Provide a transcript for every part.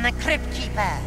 from the Crypt Keeper.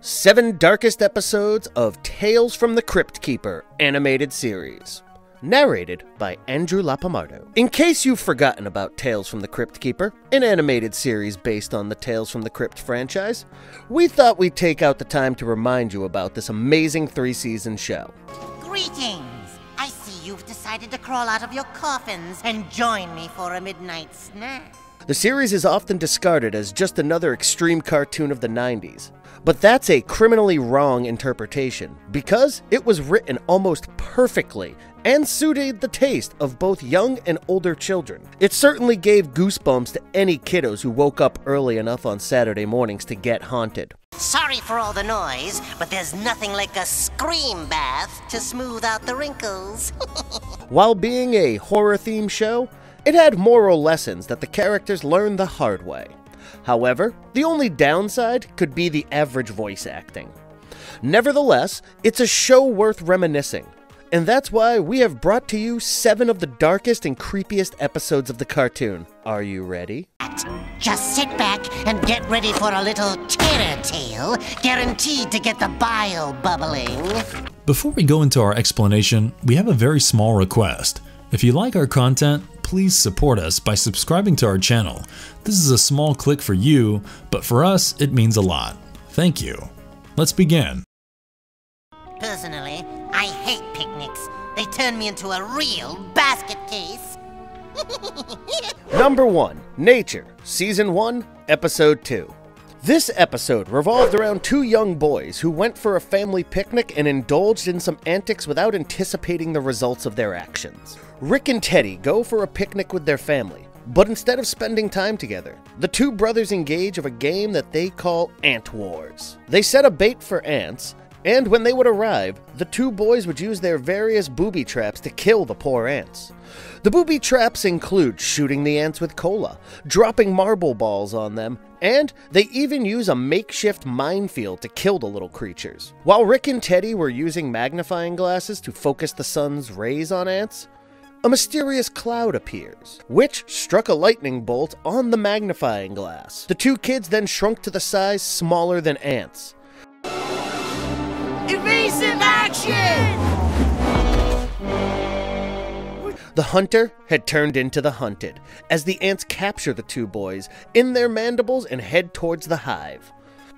Seven darkest episodes of Tales from the Crypt Keeper animated series. Narrated by Andrew Lapamardo. In case you've forgotten about Tales from the Crypt Keeper, an animated series based on the Tales from the Crypt franchise, we thought we'd take out the time to remind you about this amazing three season show. Greetings. I see you've decided to crawl out of your coffins and join me for a midnight snack. The series is often discarded as just another extreme cartoon of the 90s, but that's a criminally wrong interpretation because it was written almost perfectly and suited the taste of both young and older children. It certainly gave goosebumps to any kiddos who woke up early enough on Saturday mornings to get haunted. Sorry for all the noise, but there's nothing like a scream bath to smooth out the wrinkles. While being a horror themed show, it had moral lessons that the characters learned the hard way. However, the only downside could be the average voice acting. Nevertheless, it's a show worth reminiscing, and that's why we have brought to you seven of the darkest and creepiest episodes of the cartoon. Are you ready? Just sit back and get ready for a little terror tale, guaranteed to get the bile bubbling. Before we go into our explanation, we have a very small request. If you like our content, please support us by subscribing to our channel. This is a small click for you, but for us, it means a lot. Thank you. Let's begin. Personally, I hate picnics. They turn me into a real basket case. Number 1 Nature, Season 1, Episode 2. This episode revolved around two young boys who went for a family picnic and indulged in some antics without anticipating the results of their actions. Rick and Teddy go for a picnic with their family, but instead of spending time together, the two brothers engage of a game that they call Ant Wars. They set a bait for ants, and when they would arrive, the two boys would use their various booby traps to kill the poor ants. The booby traps include shooting the ants with cola, dropping marble balls on them, and they even use a makeshift minefield to kill the little creatures. While Rick and Teddy were using magnifying glasses to focus the sun's rays on ants, a mysterious cloud appears, which struck a lightning bolt on the magnifying glass. The two kids then shrunk to the size smaller than ants. Evasive action! The hunter had turned into the hunted, as the ants capture the two boys in their mandibles and head towards the hive.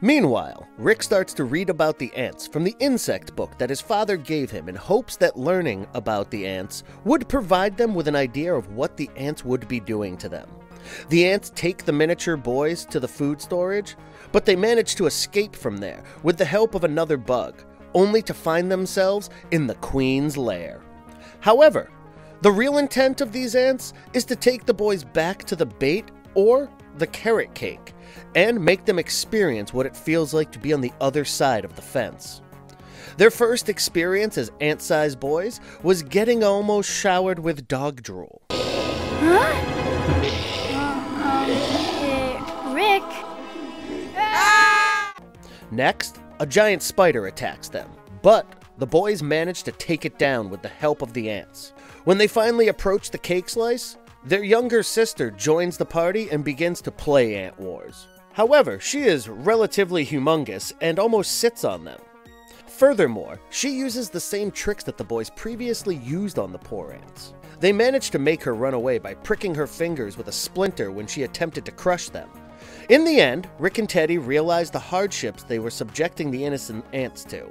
Meanwhile, Rick starts to read about the ants from the insect book that his father gave him in hopes that learning about the ants would provide them with an idea of what the ants would be doing to them. The ants take the miniature boys to the food storage, but they manage to escape from there with the help of another bug, only to find themselves in the queen's lair. However, the real intent of these ants is to take the boys back to the bait or the carrot cake and make them experience what it feels like to be on the other side of the fence. Their first experience as ant sized boys was getting almost showered with dog drool. Uh, um, Rick? Next, a giant spider attacks them, but the boys manage to take it down with the help of the ants. When they finally approach the cake slice, their younger sister joins the party and begins to play Ant Wars. However, she is relatively humongous and almost sits on them. Furthermore, she uses the same tricks that the boys previously used on the poor ants. They manage to make her run away by pricking her fingers with a splinter when she attempted to crush them. In the end, Rick and Teddy realize the hardships they were subjecting the innocent ants to.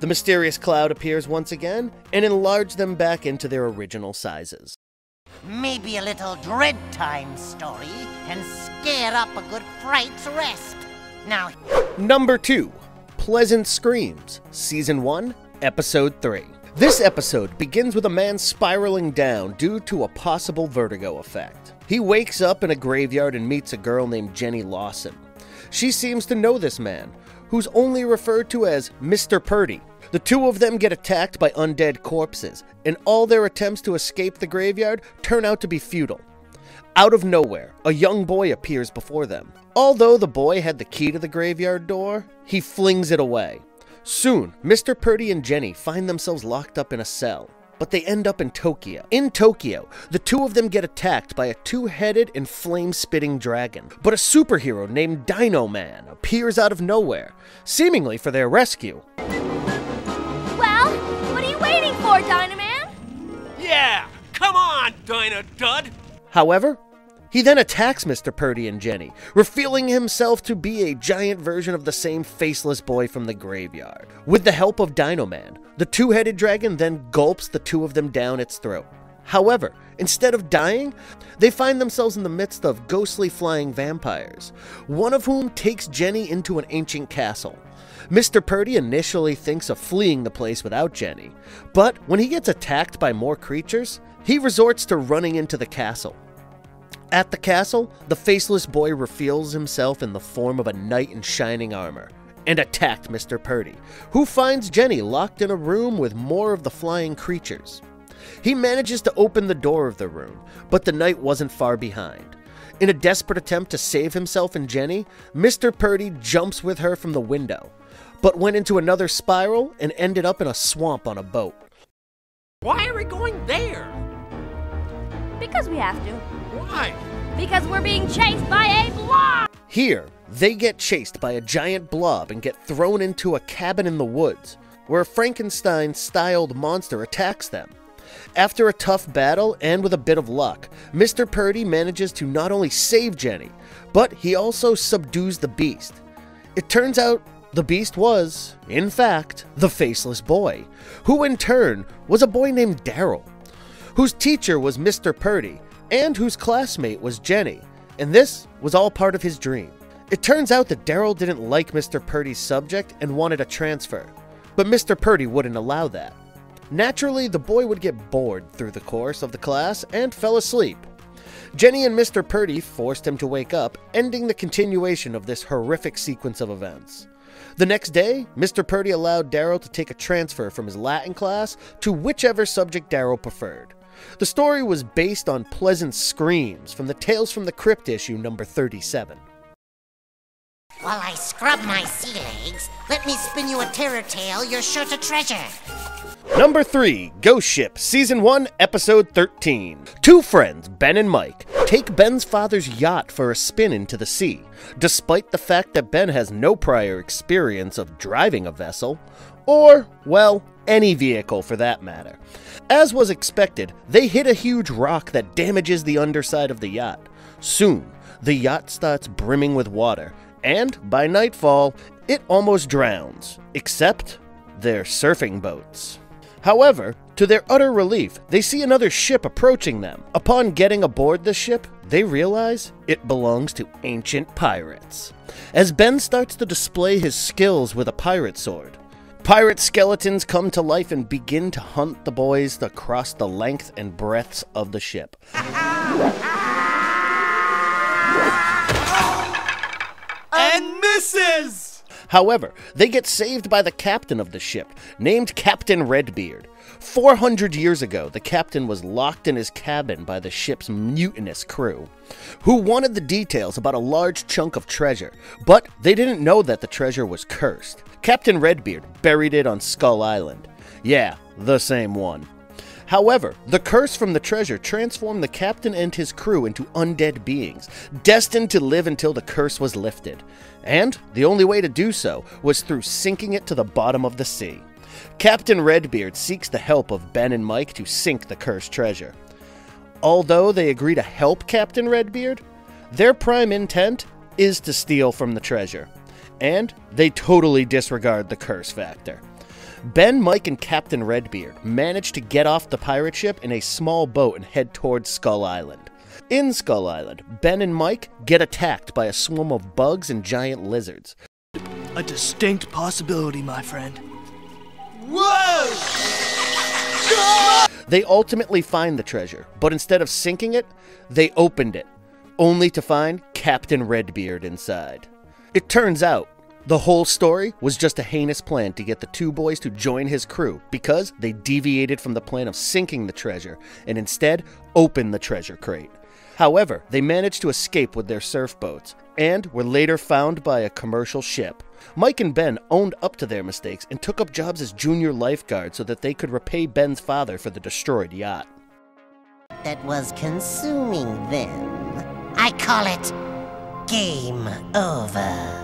The mysterious cloud appears once again and enlarges them back into their original sizes. Maybe a little dread time story and scare up a good fright's rest. Now, Number 2 Pleasant Screams, Season 1, Episode 3. This episode begins with a man spiraling down due to a possible vertigo effect. He wakes up in a graveyard and meets a girl named Jenny Lawson. She seems to know this man, who's only referred to as Mr. Purdy. The two of them get attacked by undead corpses, and all their attempts to escape the graveyard turn out to be futile. Out of nowhere, a young boy appears before them. Although the boy had the key to the graveyard door, he flings it away. Soon, Mr. Purdy and Jenny find themselves locked up in a cell, but but they end up in Tokyo. In Tokyo, the two of them get attacked by a two headed and flame spitting dragon. But a superhero named Dino Man appears out of nowhere, seemingly for their rescue. Well, what are you waiting for, Dynaman? Yeah! Come on, Dinah Dud! However, he then attacks Mr. Purdy and Jenny, revealing himself to be a giant version of the same faceless boy from the graveyard. With the help of Dino Man, the two headed dragon then gulps the two of them down its throat. However, instead of dying, they find themselves in the midst of ghostly flying vampires, one of whom takes Jenny into an ancient castle. Mr. Purdy initially thinks of fleeing the place without Jenny, but when he gets attacked by more creatures, he resorts to running into the castle. At the castle, the faceless boy reveals himself in the form of a knight in shining armor and attacked Mr. Purdy, who finds Jenny locked in a room with more of the flying creatures. He manages to open the door of the room, but the knight wasn't far behind. In a desperate attempt to save himself and Jenny, Mr. Purdy jumps with her from the window, but went into another spiral and ended up in a swamp on a boat. Why are we going there? Because we have to. Why? Because we're being chased by a blob! Here, they get chased by a giant blob and get thrown into a cabin in the woods, where a Frankenstein styled monster attacks them. After a tough battle and with a bit of luck, Mr. Purdy manages to not only save Jenny, but he also subdues the beast. It turns out the beast was, in fact, the faceless boy, who in turn was a boy named Daryl, whose teacher was Mr. Purdy and whose classmate was Jenny, and this was all part of his dream. It turns out that Daryl didn't like Mr. Purdy's subject and wanted a transfer, but Mr. Purdy wouldn't allow that. Naturally, the boy would get bored through the course of the class and fell asleep. Jenny and Mr. Purdy forced him to wake up, ending the continuation of this horrific sequence of events. The next day, Mr. Purdy allowed Daryl to take a transfer from his Latin class to whichever subject Daryl preferred. The story was based on pleasant screams from the Tales from the Crypt issue number 37. While I scrub my sea legs, let me spin you a terror tale you're sure to treasure. Number 3, Ghost Ship, Season 1, Episode 13. Two friends, Ben and Mike, take Ben's father's yacht for a spin into the sea, despite the fact that Ben has no prior experience of driving a vessel, or, well, any vehicle for that matter. As was expected, they hit a huge rock that damages the underside of the yacht. Soon, the yacht starts brimming with water, and by nightfall, it almost drowns, except their surfing boats. However, to their utter relief, they see another ship approaching them. Upon getting aboard the ship, they realize it belongs to ancient pirates. As Ben starts to display his skills with a pirate sword, pirate skeletons come to life and begin to hunt the boys across the length and breadths of the ship. And misses! However, they get saved by the captain of the ship, named Captain Redbeard. 400 years ago, the captain was locked in his cabin by the ship's mutinous crew, who wanted the details about a large chunk of treasure, but they didn't know that the treasure was cursed. Captain Redbeard buried it on Skull Island. Yeah, the same one. However, the curse from the treasure transformed the captain and his crew into undead beings, destined to live until the curse was lifted. And the only way to do so was through sinking it to the bottom of the sea. Captain Redbeard seeks the help of Ben and Mike to sink the cursed treasure. Although they agree to help Captain Redbeard, their prime intent is to steal from the treasure. And they totally disregard the curse factor. Ben, Mike, and Captain Redbeard manage to get off the pirate ship in a small boat and head towards Skull Island. In Skull Island, Ben and Mike get attacked by a swarm of bugs and giant lizards. A distinct possibility, my friend. They ultimately find the treasure, but instead of sinking it, they opened it, only to find Captain Redbeard inside. It turns out the whole story was just a heinous plan to get the two boys to join his crew because they deviated from the plan of sinking the treasure and instead opened the treasure crate. However, they managed to escape with their surf boats, and were later found by a commercial ship. Mike and Ben owned up to their mistakes and took up jobs as junior lifeguards so that they could repay Ben's father for the destroyed yacht. That was consuming them. I call it game over.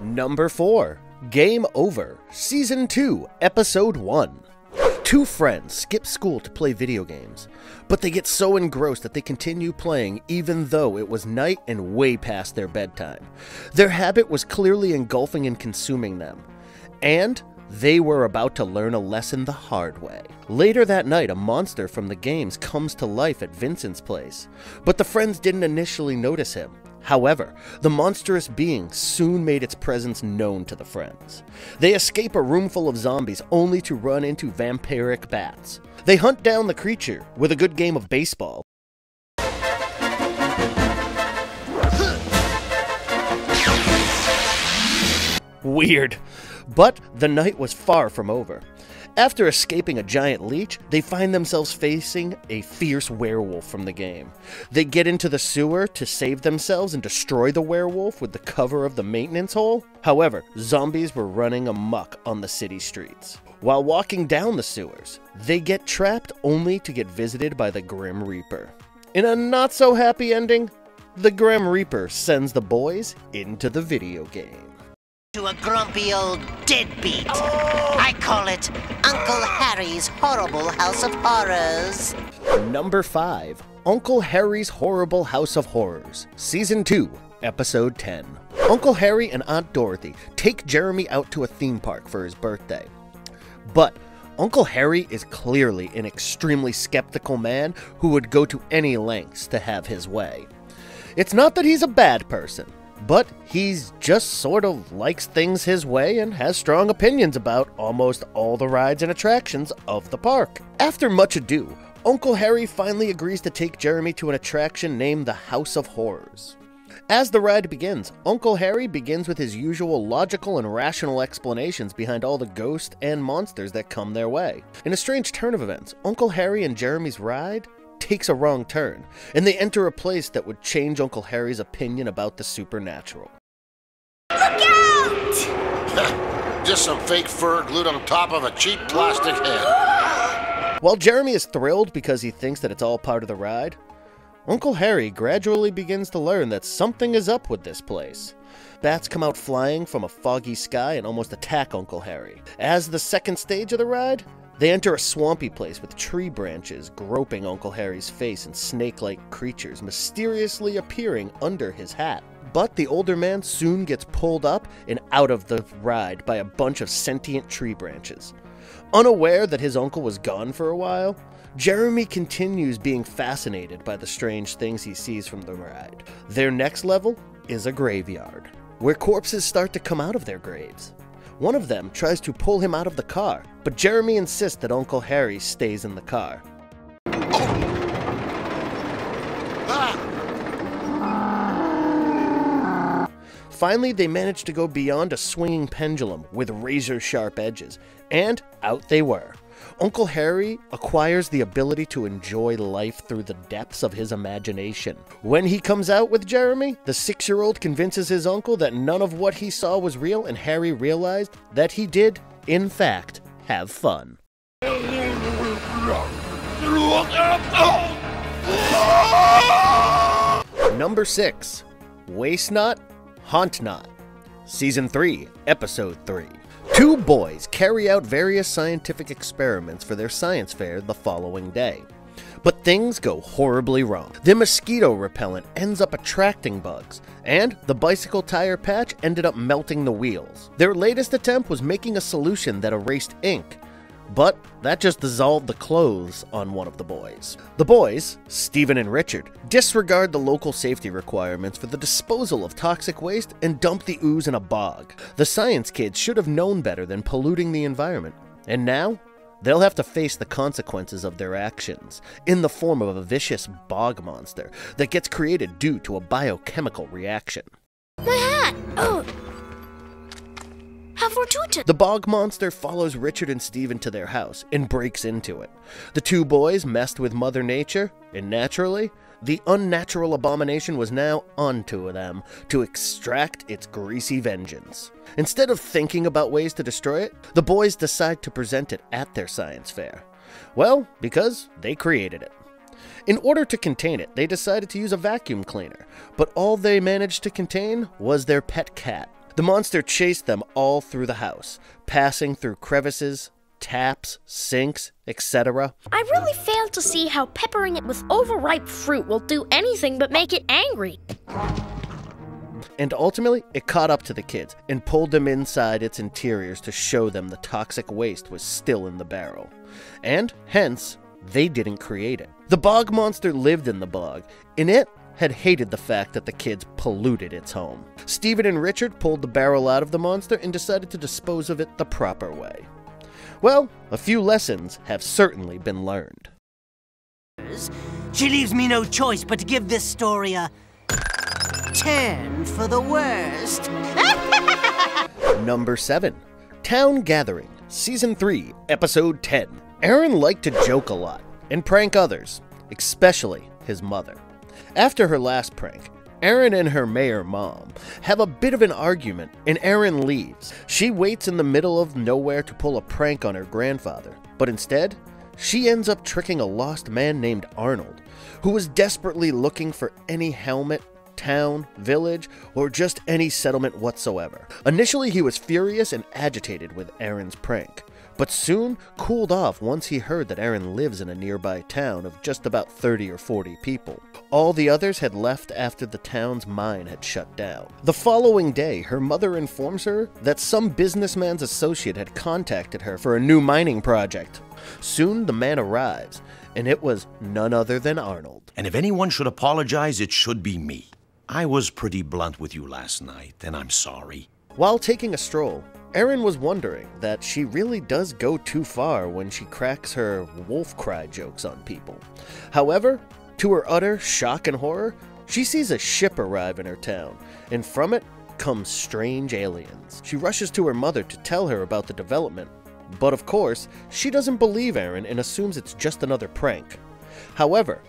Number 4 Game Over, Season 2, Episode 1. Two friends skip school to play video games, but they get so engrossed that they continue playing even though it was night and way past their bedtime. Their habit was clearly engulfing and consuming them, and they were about to learn a lesson the hard way. Later that night, a monster from the games comes to life at Vincent's place, but the friends didn't initially notice him. However, the monstrous being soon made its presence known to the friends. They escape a room full of zombies only to run into vampiric bats. They hunt down the creature with a good game of baseball. Weird. But the night was far from over. After escaping a giant leech, they find themselves facing a fierce werewolf from the game. They get into the sewer to save themselves and destroy the werewolf with the cover of the maintenance hole. However, zombies were running amuck on the city streets. While walking down the sewers, they get trapped only to get visited by the Grim Reaper. In a not so happy ending, the Grim Reaper sends the boys into the video game to a grumpy old deadbeat. I call it Uncle Harry's Horrible House of Horrors. Number 5 Uncle Harry's Horrible House of Horrors, Season 2, Episode 10. Uncle Harry and Aunt Dorothy take Jeremy out to a theme park for his birthday. But Uncle Harry is clearly an extremely skeptical man who would go to any lengths to have his way. It's not that he's a bad person, but he's just sort of likes things his way and has strong opinions about almost all the rides and attractions of the park. After much ado, Uncle Harry finally agrees to take Jeremy to an attraction named the House of Horrors. As the ride begins, Uncle Harry begins with his usual logical and rational explanations behind all the ghosts and monsters that come their way. In a strange turn of events, Uncle Harry and Jeremy's ride takes a wrong turn, and they enter a place that would change Uncle Harry's opinion about the supernatural. Look out! Just some fake fur glued on top of a cheap plastic head. While Jeremy is thrilled because he thinks that it's all part of the ride, Uncle Harry gradually begins to learn that something is up with this place. Bats come out flying from a foggy sky and almost attack Uncle Harry. As the second stage of the ride, they enter a swampy place with tree branches groping Uncle Harry's face and snake like creatures mysteriously appearing under his hat. But the older man soon gets pulled up and out of the ride by a bunch of sentient tree branches. Unaware that his uncle was gone for a while, Jeremy continues being fascinated by the strange things he sees from the ride. Their next level is a graveyard, where corpses start to come out of their graves. One of them tries to pull him out of the car, but Jeremy insists that Uncle Harry stays in the car. Finally, they manage to go beyond a swinging pendulum with razor sharp edges, and out they were. Uncle Harry acquires the ability to enjoy life through the depths of his imagination. When he comes out with Jeremy, the six year old convinces his uncle that none of what he saw was real, and Harry realized that he did, in fact, have fun. Number 6 Waste Not, Haunt Not, Season 3, Episode 3. Two boys carry out various scientific experiments for their science fair the following day. But things go horribly wrong. The mosquito repellent ends up attracting bugs, and the bicycle tire patch ended up melting the wheels. Their latest attempt was making a solution that erased ink, but that just dissolved the clothes on one of the boys. The boys, Stephen and Richard, disregard the local safety requirements for the disposal of toxic waste and dump the ooze in a bog. The science kids should have known better than polluting the environment. And now, they'll have to face the consequences of their actions in the form of a vicious bog monster that gets created due to a biochemical reaction. My hat! Oh! How fortuitous! The bog monster follows Richard and Stephen to their house and breaks into it. The two boys messed with Mother Nature, and naturally, the unnatural abomination was now onto them to extract its greasy vengeance. Instead of thinking about ways to destroy it, the boys decide to present it at their science fair. Well, because they created it. In order to contain it, they decided to use a vacuum cleaner, but all they managed to contain was their pet cat. The monster chased them all through the house, passing through crevices, taps, sinks, etc. I really fail to see how peppering it with overripe fruit will do anything but make it angry. And ultimately, it caught up to the kids and pulled them inside its interiors to show them the toxic waste was still in the barrel. And hence, they didn't create it. The bog monster lived in the bog, and it had hated the fact that the kids polluted its home. Stephen and Richard pulled the barrel out of the monster and decided to dispose of it the proper way. Well, a few lessons have certainly been learned. She leaves me no choice but to give this story a turn for the worst. Number 7 Town Gathering, Season 3, Episode 10. Erin liked to joke a lot and prank others, especially his mother. After her last prank, Erin and her mayor mom have a bit of an argument, and Erin leaves. She waits in the middle of nowhere to pull a prank on her grandfather, but instead, she ends up tricking a lost man named Arnold, who was desperately looking for any helmet, town, village, or just any settlement whatsoever. Initially, he was furious and agitated with Erin's prank, but soon cooled off once he heard that Erin lives in a nearby town of just about 30 or 40 people. All the others had left after the town's mine had shut down. The following day, her mother informs her that some businessman's associate had contacted her for a new mining project. Soon the man arrives, and it was none other than Arnold. And if anyone should apologize, it should be me. I was pretty blunt with you last night, and I'm sorry. While taking a stroll, Erin was wondering that she really does go too far when she cracks her wolf cry jokes on people. However, to her utter shock and horror, she sees a ship arrive in her town, and from it come strange aliens. She rushes to her mother to tell her about the development, but of course, she doesn't believe Erin and assumes it's just another prank. However,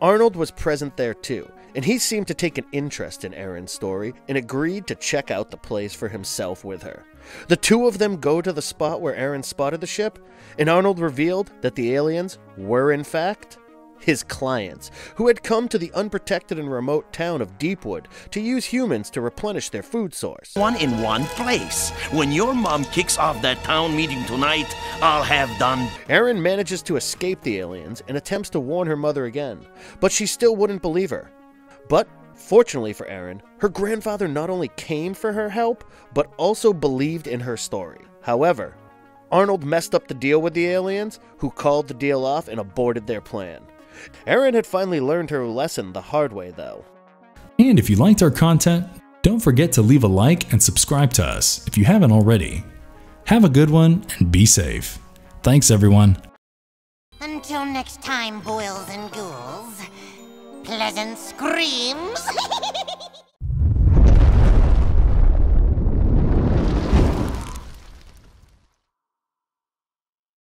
Arnold was present there too, and he seemed to take an interest in Erin's story and agreed to check out the place for himself with her. The two of them go to the spot where Erin spotted the ship, and Arnold revealed that the aliens were, in fact, his clients, who had come to the unprotected and remote town of Deepwood to use humans to replenish their food source. One in one place. When your mom kicks off that town meeting tonight, I'll have done. Erin manages to escape the aliens and attempts to warn her mother again, but she still wouldn't believe her. But Fortunately for Erin, her grandfather not only came for her help, but also believed in her story. However, Arnold messed up the deal with the aliens, who called the deal off and aborted their plan. Erin had finally learned her lesson the hard way, though. And if you liked our content, don't forget to leave a like and subscribe to us if you haven't already. Have a good one and be safe. Thanks, everyone. Until next time, boils and ghouls. Pleasant screams.